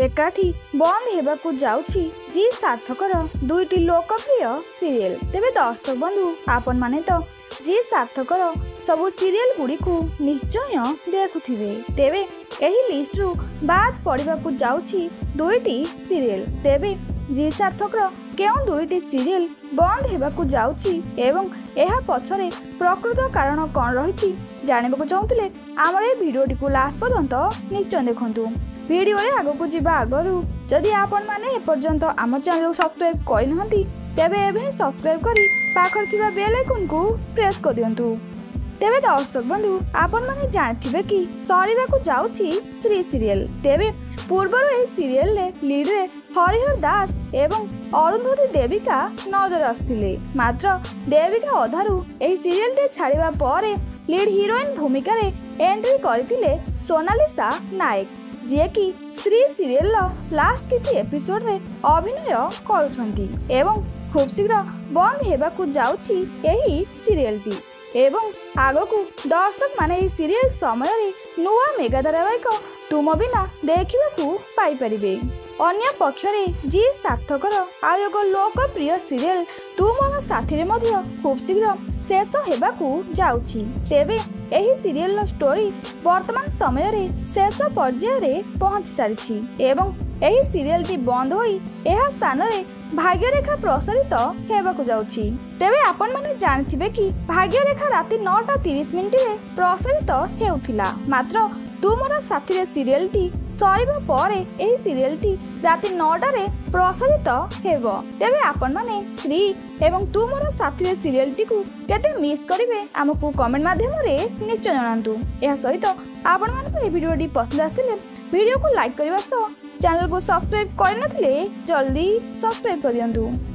ଏକାଠି ବନ୍ଦ ହେବାକୁ ଯାଉଛି ଜି ସାର୍ଥକର ଦୁଇଟି ଲୋକପ୍ରିୟ ସିରିଏଲ ତେବେ ଦର୍ଶକ ବନ୍ଧୁ ଆପଣମାନେ ତ ଜି ସାର୍ଥକର ସବୁ ସିରିଏଲ ଗୁଡ଼ିକୁ ନିଶ୍ଚୟ ଦେଖୁଥିବେ ତେବେ ଏହି ଲିଷ୍ଟରୁ ବାଦ୍ ପଡ଼ିବାକୁ ଯାଉଛି ଦୁଇଟି ସିରିଏଲ ତେବେ ଜି ସାର୍ଥକର କେଉଁ ଦୁଇଟି ସିରିଏଲ ବନ୍ଦ ହେବାକୁ ଯାଉଛି ଏବଂ ଏହା ପଛରେ ପ୍ରକୃତ କାରଣ କ'ଣ ରହିଛି ଜାଣିବାକୁ ଚାହୁଁଥିଲେ ଆମର ଏ ଭିଡ଼ିଓଟିକୁ ଲାଷ୍ଟ ପର୍ଯ୍ୟନ୍ତ ନିଶ୍ଚୟ ଦେଖନ୍ତୁ ভিডিওরে আগুক যা আগর যদি আপন মানে এপর্যন্ত আম চ্যানেল সবসক্রাইব করে না তেবে এবে সবসক্রাইব করে পাখর থাকা বেল আইকন কু প্রেস করে দিও তেবে দর্শক বন্ধু আপন মানে জাঁথিবে কি সরিবাকু যাচ্ছি শ্রী সিরিয়াল তেবে পূর্বর এই সিরিয়ালে লিডরে হরিহর দাস এবং অরুন্ধতী দেবিকা নজর আসুলে মাত্র দেবিকা অধারু এই সিরিয়ালটি ছাড়া পরে লিড হিরোইন ভূমিকার এন্ট্রি করে সোনালি শাহ নায়ক ଯିଏକି ଶ୍ରୀ ସିରିଏଲ୍ର ଲାଷ୍ଟ କିଛି ଏପିସୋଡ଼ରେ ଅଭିନୟ କରୁଛନ୍ତି ଏବଂ ଖୁବ୍ ଶୀଘ୍ର ବନ୍ଦ ହେବାକୁ ଯାଉଛି ଏହି ସିରିଏଲ୍ଟି ଏବଂ ଆଗକୁ ଦର୍ଶକମାନେ ଏହି ସିରିଏଲ୍ ସମୟରେ ନୂଆ ମେଗା ଧାରାବାହିକ ତୁମ ବିନା ଦେଖିବାକୁ ପାଇପାରିବେ ଅନ୍ୟ ପକ୍ଷରେ ଜି ସାର୍ଥକର ଆଉ ଏକ ଲୋକପ୍ରିୟ ସିରିଏଲ୍ ତୁ ମୋ ସାଥିରେ ମଧ୍ୟ ଖୁବ୍ ଶୀଘ୍ର ଶେଷ ହେବାକୁ ଯାଉଛି ତେବେ ଏହି ସିରିଏଲର ଷ୍ଟୋରି ବର୍ତ୍ତମାନ ସମୟରେ ଶେଷ ପର୍ଯ୍ୟାୟରେ ପହଞ୍ଚି ସାରିଛି ଏବଂ ଏହି ସିରିଏଲଟି ବନ୍ଦ ହୋଇ ଏହା ସ୍ଥାନରେ ଭାଗ୍ୟରେଖା ପ୍ରସାରିତ ହେବାକୁ ଯାଉଛି ତେବେ ଆପଣମାନେ ଜାଣିଥିବେ କି ଭାଗ୍ୟରେଖା ରାତି ନଅଟା ତିରିଶ ମିନିଟରେ ପ୍ରସାରିତ ହେଉଥିଲା ମାତ୍ର ତୁ ମୋର ସାଥିରେ ସିରିଏଲଟି ସରିବା ପରେ ଏହି ସିରିଏଲଟି ରାତି ନଅଟାରେ ପ୍ରସାରିତ ହେବ ତେବେ ଆପଣମାନେ ଶ୍ରୀ ଏବଂ ତୁ ମୋର ସାଥିରେ ସିରିଏଲଟିକୁ କେତେ ମିସ୍ କରିବେ ଆମକୁ କମେଣ୍ଟ ମାଧ୍ୟମରେ ନିଶ୍ଚୟ ଜଣାନ୍ତୁ ଏହା ସହିତ ଆପଣମାନଙ୍କୁ ଏହି ଭିଡ଼ିଓଟି ପସନ୍ଦ ଆସିଲେ ଭିଡ଼ିଓକୁ ଲାଇକ୍ କରିବା ସହ ଚ୍ୟାନେଲକୁ ସବସ୍କ୍ରାଇବ୍ କରିନଥିଲେ ଜଲ୍ଦି ସବସ୍କ୍ରାଇବ୍ କରିଦିଅନ୍ତୁ